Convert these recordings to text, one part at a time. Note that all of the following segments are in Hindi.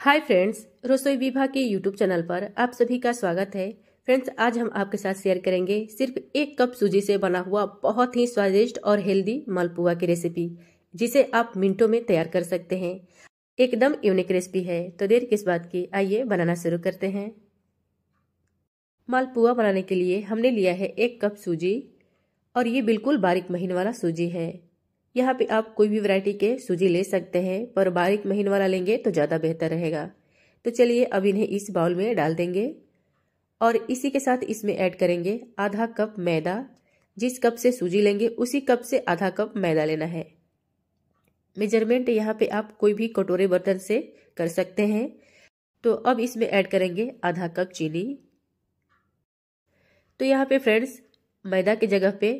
हाय फ्रेंड्स, रसोई विभाग के यूट्यूब चैनल पर आप सभी का स्वागत है। फ्रेंड्स, आज हम आपके साथ शेयर करेंगे सिर्फ़ एक कप सूजी से बना हुआ बहुत ही स्वादिष्ट और हेल्दी मालपुआ की रेसिपी जिसे आप मिनटों में तैयार कर सकते हैं। एकदम यूनिक रेसिपी है। तो देर किस बात की, आइए बनाना शुरू करते हैं। मालपुआ बनाने के लिए हमने लिया है एक कप सूजी, और ये बिल्कुल बारीक महीन वाला सूजी है। यहाँ पे आप कोई भी वैरायटी के सूजी ले सकते हैं, पर बारीक महीन वाला लेंगे तो ज़्यादा बेहतर रहेगा। तो चलिए अब इन्हें इस बाउल में डाल देंगे और इसी के साथ इसमें ऐड करेंगे आधा कप मैदा। जिस कप से सूजी लेंगे, उसी कप से आधा कप मैदा लेना है। मेज़रमेंट यहाँ पे आप कोई भी कटोरे बर्तन से कर सकते हैं। तो अब इसमें ऐड करेंगे आधा कप चीनी। तो यहाँ पे फ्रेंड्स मैदा की जगह पे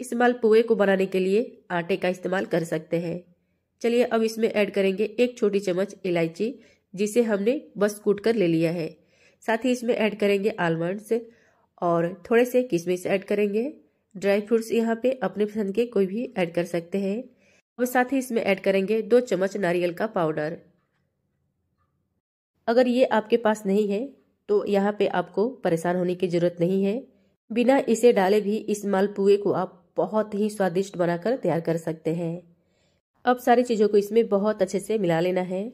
इस मालपुए को बनाने के लिए आटे का इस्तेमाल कर सकते हैं। चलिए अब इसमें ऐड करेंगे एक छोटी चम्मच इलायची, जिसे हमने बस कूट कर ले लिया है। साथ ही इसमें ऐड करेंगे आलमंड्स और थोड़े से किशमिश ऐड करेंगे। ड्राई फ्रूट्स यहाँ पे अपने पसंद के कोई भी ऐड कर सकते हैं। और साथ ही इसमें ऐड करेंगे दो चम्मच नारियल का पाउडर। अगर ये आपके पास नहीं है तो यहाँ पे आपको परेशान होने की ज़रूरत नहीं है। बिना इसे डाले भी इस मालपुए को आप बहुत ही स्वादिष्ट बनाकर तैयार कर सकते हैं। अब सारी चीज़ों को इसमें बहुत अच्छे से मिला लेना है।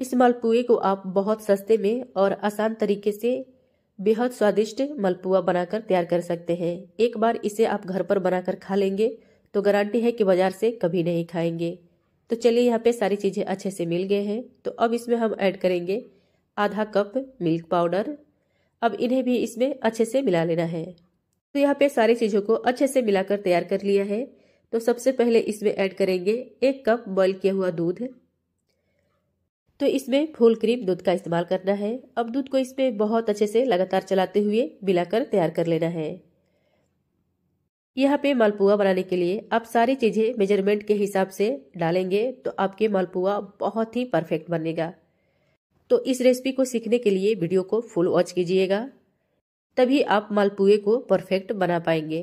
इस मालपुए को आप बहुत सस्ते में और आसान तरीके से बेहद स्वादिष्ट मालपुआ बनाकर तैयार कर सकते हैं। एक बार इसे आप घर पर बनाकर खा लेंगे तो गारंटी है कि बाज़ार से कभी नहीं खाएँगे। तो चलिए यहाँ पे सारी चीज़ें अच्छे से मिल गए हैं। तो अब इसमें हम ऐड करेंगे आधा कप मिल्क पाउडर। अब इन्हें भी इसमें अच्छे से मिला लेना है। तो यहाँ पे सारी चीज़ों को अच्छे से मिलाकर तैयार कर लिया है। तो सबसे पहले इसमें ऐड करेंगे एक कप बॉईल किया हुआ दूध। तो इसमें फुल क्रीम दूध का इस्तेमाल करना है। अब दूध को इसमें बहुत अच्छे से लगातार चलाते हुए मिलाकर तैयार कर लेना है। यहाँ पे मालपुआ बनाने के लिए आप सारी चीज़ें मेज़रमेंट के हिसाब से डालेंगे तो आपके मालपुआ बहुत ही परफेक्ट बनेगा। तो इस रेसिपी को सीखने के लिए वीडियो को फुल वॉच कीजिएगा। तभी आप मालपुए को परफेक्ट बना पाएँगे।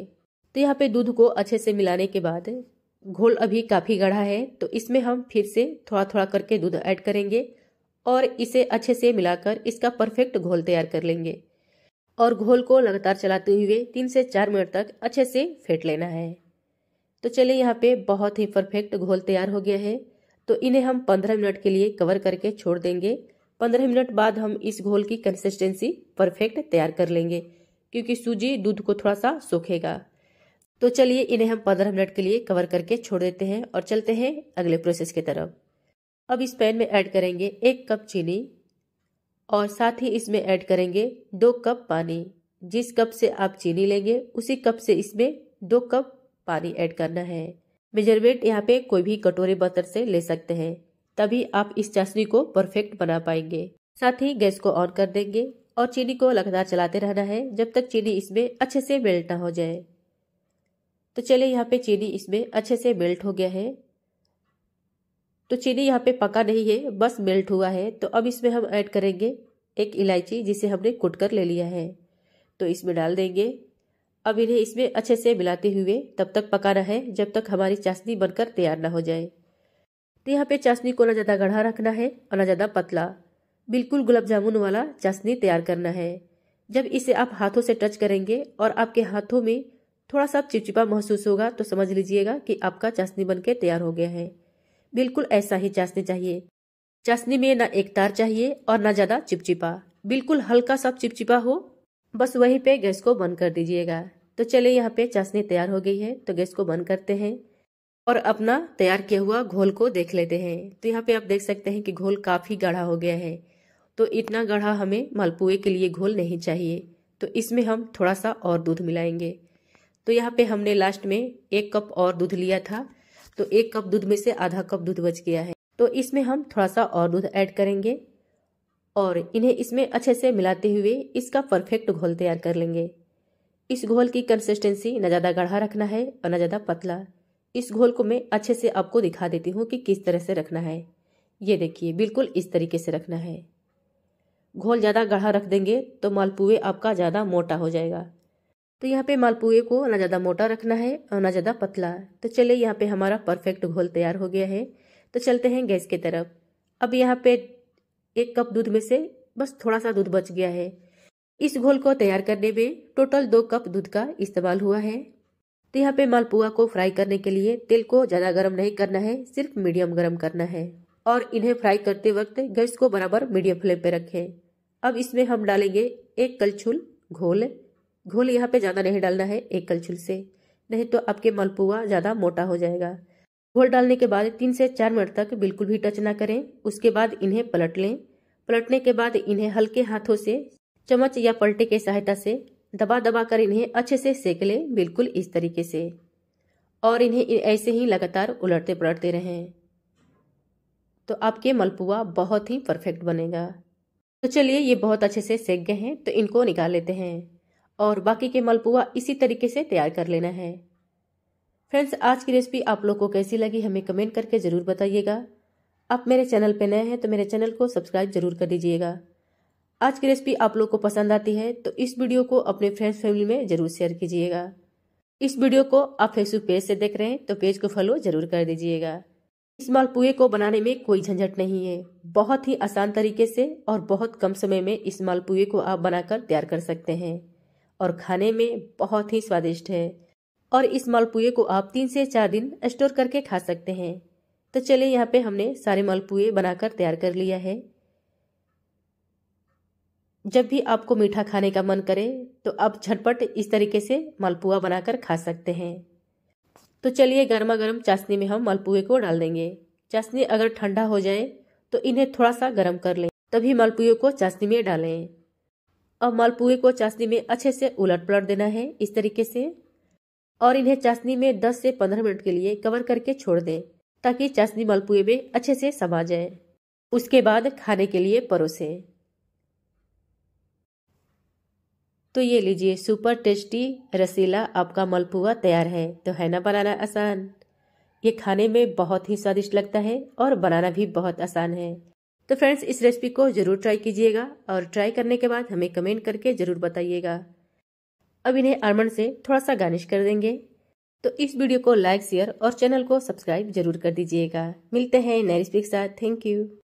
तो यहाँ पे दूध को अच्छे से मिलाने के बाद घोल अभी काफ़ी गाढ़ा है तो इसमें हम फिर से थोड़ा थोड़ा करके दूध ऐड करेंगे और इसे अच्छे से मिलाकर इसका परफेक्ट घोल तैयार कर लेंगे। और घोल को लगातार चलाते हुए तीन से चार मिनट तक अच्छे से फेंट लेना है। तो चलिए यहाँ पे बहुत ही परफेक्ट घोल तैयार हो गया है तो इन्हें हम पंद्रह मिनट के लिए कवर करके छोड़ देंगे। पंद्रह मिनट बाद हम इस घोल की कंसिस्टेंसी परफेक्ट तैयार कर लेंगे, क्योंकि सूजी दूध को थोड़ा सा सूखेगा। तो चलिए इन्हें हम पंद्रह मिनट के लिए कवर करके छोड़ देते हैं और चलते हैं अगले प्रोसेस की तरफ़। अब इस पैन में ऐड करेंगे एक कप चीनी और साथ ही इसमें ऐड करेंगे दो कप पानी। जिस कप से आप चीनी लेंगे, उसी कप से इसमें दो कप पानी ऐड करना है। मेज़रमेंट यहाँ पे कोई भी कटोरे बर्तन से ले सकते हैं। तभी आप इस चाशनी को परफेक्ट बना पाएँगे। साथ ही गैस को ऑन कर देंगे और चीनी को लगातार चलाते रहना है जब तक चीनी इसमें अच्छे से मेल्ट ना हो जाए। तो चलिए यहाँ पे चीनी इसमें अच्छे से मेल्ट हो गया है। तो चीनी यहाँ पे पका नहीं है, बस मेल्ट हुआ है। तो अब इसमें हम ऐड करेंगे एक इलायची जिसे हमने कुट कर ले लिया है। तो इसमें डाल देंगे। अब इन्हें इसमें अच्छे से मिलाते हुए तब तक पकाना है जब तक हमारी चाशनी बनकर तैयार ना हो जाए। तो यहाँ पे चाशनी को ना ज़्यादा गढ़ा रखना है और ना ज़्यादा पतला। बिल्कुल गुलाब जामुन वाला चाशनी तैयार करना है। जब इसे आप हाथों से टच करेंगे और आपके हाथों में थोड़ा सा चिपचिपा महसूस होगा तो समझ लीजिएगा कि आपका चाशनी बनके तैयार हो गया है। बिल्कुल ऐसा ही चाशनी चाहिए। चाशनी में ना एक तार चाहिए और ना ज़्यादा चिपचिपा। बिल्कुल हल्का सा चिपचिपा हो, बस वहीं पे गैस को बंद कर दीजिएगा। तो चलिए यहाँ पे चाशनी तैयार हो गई है तो गैस को बंद करते हैं। और अपना तैयार किया हुआ घोल को देख लेते हैं। तो यहाँ पे आप देख सकते हैं कि घोल काफ़ी गाढ़ा हो गया है। तो इतना गाढ़ा हमें मालपुए के लिए घोल नहीं चाहिए। तो इसमें हम थोड़ा सा और दूध मिलाएँगे। तो यहाँ पे हमने लास्ट में एक कप और दूध लिया था। तो एक कप दूध में से आधा कप दूध बच गया है। तो इसमें हम थोड़ा सा और दूध ऐड करेंगे। और इन्हें इसमें अच्छे से मिलाते हुए इसका परफेक्ट घोल तैयार कर लेंगे। इस घोल की कंसिस्टेंसी न ज़्यादा गाढ़ा रखना है और न ज़्यादा पतला। इस घोल को मैं अच्छे से आपको दिखा देती हूँ कि किस तरह से रखना है। ये देखिए, बिल्कुल इस तरीके से रखना है। घोल ज़्यादा गाढ़ा रख देंगे तो मालपुए आपका ज़्यादा मोटा हो जाएगा। तो यहाँ पे मालपुए को ना ज़्यादा मोटा रखना है और ना ज़्यादा पतला। तो चलिए यहाँ पे हमारा परफेक्ट घोल तैयार हो गया है। तो चलते हैं गैस की तरफ़। अब यहाँ पे एक कप दूध में से बस थोड़ा सा दूध बच गया है। इस घोल को तैयार करने में टोटल दो कप दूध का इस्तेमाल हुआ है। तो यहाँ पे मालपुआ को फ्राई करने के लिए तेल को ज़्यादा गर्म नहीं करना है, सिर्फ़ मीडियम गर्म करना है। और इन्हें फ्राई करते वक्त गैस को बराबर मीडियम फ्लेम पे रखें। अब इसमें हम डालेंगे एक कलछुल घोल। घोल यहाँ पे ज़्यादा नहीं डालना है एक कलछुल से, नहीं तो आपके मालपुआ ज़्यादा मोटा हो जाएगा। घोल डालने के बाद तीन से चार मिनट तक बिल्कुल भी टच ना करें। उसके बाद इन्हें पलट लें। पलटने के बाद इन्हें हल्के हाथों से चम्मच या पलटे के सहायता से दबा दबा कर इन्हें अच्छे से सेक लें बिल्कुल इस तरीके से। और इन्हें ऐसे ही लगातार उलटते पलटते रहें। तो आपके मलपुआ बहुत ही परफेक्ट बनेगा। तो चलिए ये बहुत अच्छे से सेक गए हैं तो इनको निकाल लेते हैं। और बाकी के मलपुआ इसी तरीके से तैयार कर लेना है। फ्रेंड्स, आज की रेसिपी आप लोग को कैसी लगी हमें कमेंट करके ज़रूर बताइएगा। आप मेरे चैनल पर नए हैं तो मेरे चैनल को सब्सक्राइब ज़रूर कर दीजिएगा। आज की रेसिपी आप लोग को पसंद आती है तो इस वीडियो को अपने फ्रेंड्स फैमिली में ज़रूर शेयर कीजिएगा। इस वीडियो को आप फेसबुक पेज से देख रहे हैं तो पेज को फॉलो ज़रूर कर दीजिएगा। इस मालपुए को बनाने में कोई झंझट नहीं है। बहुत ही आसान तरीके से और बहुत कम समय में इस मालपुए को आप बनाकर तैयार कर सकते हैं और खाने में बहुत ही स्वादिष्ट है। और इस मालपुए को आप तीन से चार दिन स्टोर करके खा सकते हैं। तो चलिए यहाँ पे हमने सारे मालपुए बनाकर तैयार कर लिया है। जब भी आपको मीठा खाने का मन करे तो आप झटपट इस तरीके से मालपुआ बनाकर खा सकते हैं। तो चलिए गर्मा गर्म चाशनी में हम मालपुए को डाल देंगे। चाशनी अगर ठंडा हो जाए तो इन्हें थोड़ा सा गर्म कर लें, तभी मालपुए को चाशनी में डालें। अब मालपुए को चाशनी में अच्छे से उलट पलट देना है इस तरीके से, और इन्हें चाशनी में 10 से 15 मिनट के लिए कवर करके छोड़ दें, ताकि चाशनी मालपुए में अच्छे से समा जाए। उसके बाद खाने के लिए परोसें। तो ये लीजिए सुपर टेस्टी रसीला आपका मलपुआ तैयार है। तो है ना बनाना आसान? ये खाने में बहुत ही स्वादिष्ट लगता है और बनाना भी बहुत आसान है। तो फ्रेंड्स, इस रेसिपी को ज़रूर ट्राई कीजिएगा और ट्राई करने के बाद हमें कमेंट करके ज़रूर बताइएगा। अब इन्हें आलमंड से थोड़ा सा गार्निश कर देंगे। तो इस वीडियो को लाइक, शेयर और चैनल को सब्सक्राइब ज़रूर कर दीजिएगा। मिलते हैं नई रेसिपी के साथ। Thank you.